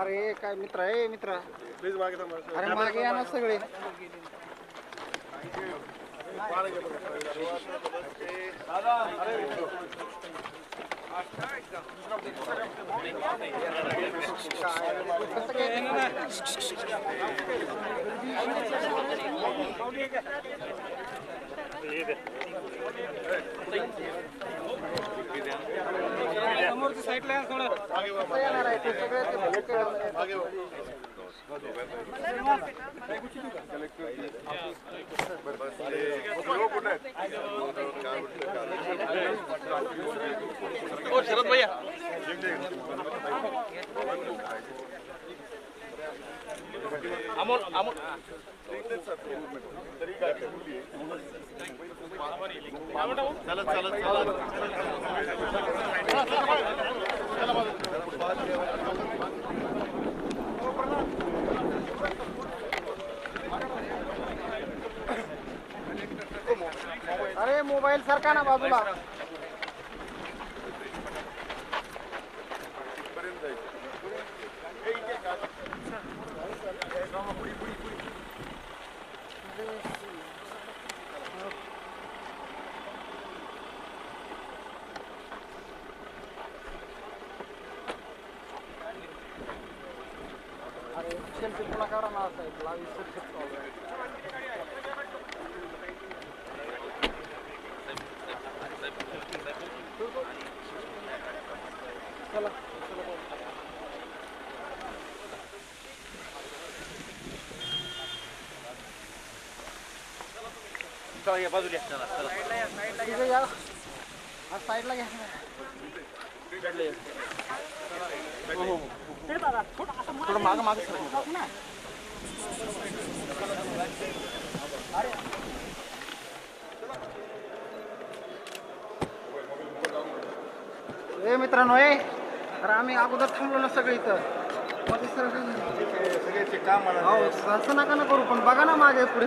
अरे काय मित्र आहे मित्र. प्लीज़ मागे थांबा. अरे मागे या ना सगळे. कसं येणार आहे ते सगळे ते भोके येणार आहे. चालत चालत चालत अरे मोबाइल सारखा ना बाजूला अरे सेल्फी पुन्हा करा ना साहेब लावी सुरक्षित चला या बाजूला. चला चला तिथे या हा साईडला घ्या थोडं मागं मागं सरका. ए मित्रांनो ए अरे आम्ही अगोदर थांबलो ना सगळे सर सगळ्याचे काम हो असं नका ना करू पण बघा ना मागे पुढे.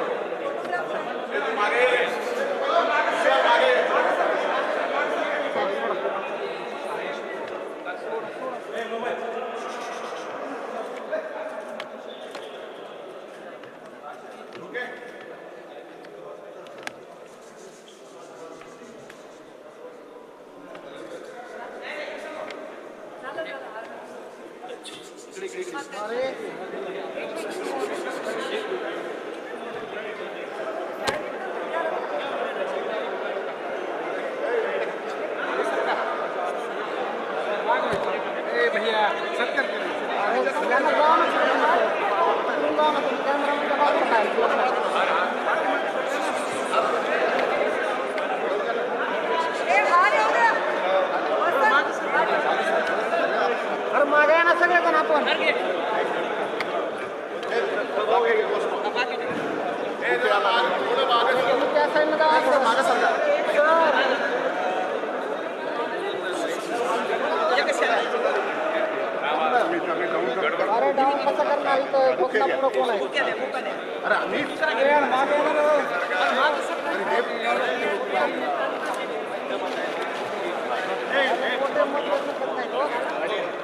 अरे अरे सगळ्यांना जावा ना सगळ्यांना. पकडून जावा ना तुम्ही. कॅमेरामॅनच्या बाजूला काय? अरे मागे आहे ना सगळेजण आपण तुम्ही त्या साईडनं जावा. सर. अरे डाऊन कसं करणार इथं बघता पुढं कोण आहे अरे आम्ही ए, मागे ये ना रे. मोठे मतलब करत नाही हो. Trophy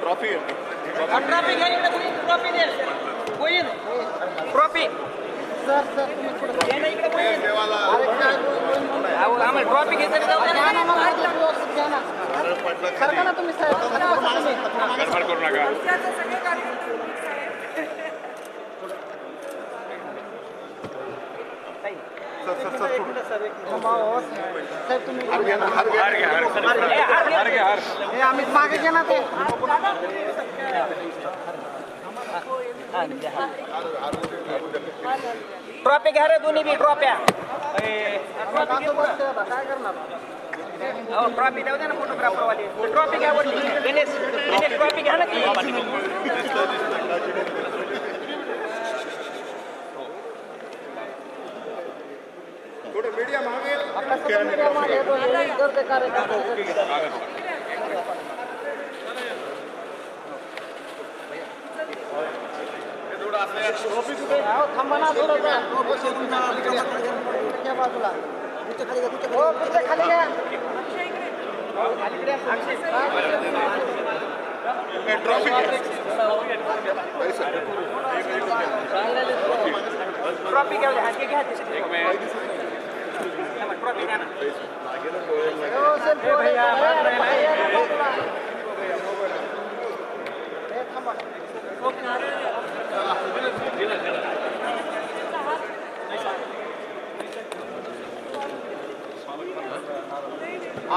trophy trophy trophy sir sir तुम्ही पुढे देवाला अरे काय आम्हाला ट्रॉफी घ्यायचं जाऊ द्या. घ्या ना मग ऐकलं व्यवस्थित घ्या ना सरका ना तुम्ही साहेब सरका बसा तुम्ही. गडबड करू नका सर सर सर हो. हार मागे ना ते ट्रॉफी घ्या रे दोन्ही बी ट्रॉफ्या असं बसते आता काय करणार ट्रॉफी द्या ना ट्रॉफी घ्या गणेश गणेश ट्रॉफी घ्या ना ती थोडं मीडिया मागे आपल्या सगळ्या मीडिया मागे येतो. हे इतर ते कार्यकर्ते अहो, थांबा ना थोडं वेळ. त्या बाजूला हो पुढच्या खाली घ्या ट्रॉफी ट्रॉफी घ्या. घ्या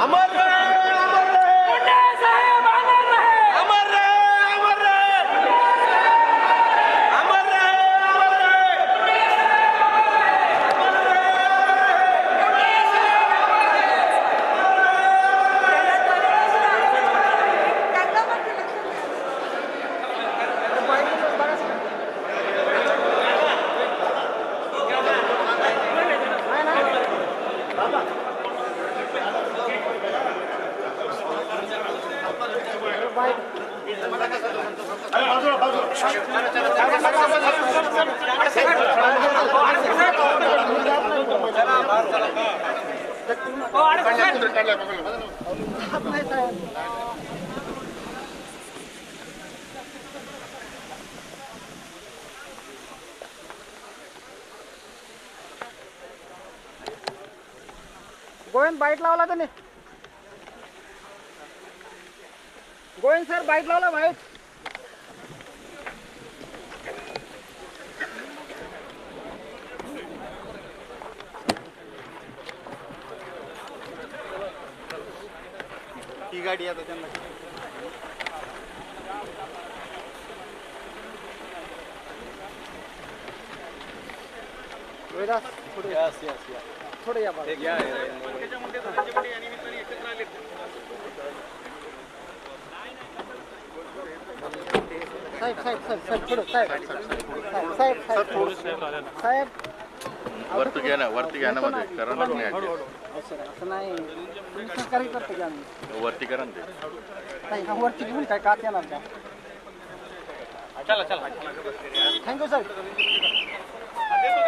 अमर हात नाही साहेब गोविंद बाईट लावला त्याने गोविंद सर बाईट लावला बाईट ही गाडी आता त्यांना रोहिदास थोडे थोडे या बाजूला. साहेब साहेब साहेब साहेब थोडं साहेब। साहेब साहेब साहेब। साहेब वरती घ्या ना वरती घ्या ना मध्ये करा ना तुम्ही सर, असं नाही। तुम्ही सहकार्य करतो की आम्ही वरती करा ना ते वरती घेऊन काय कात येणार का चला चला। Thank you sir sir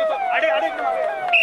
sir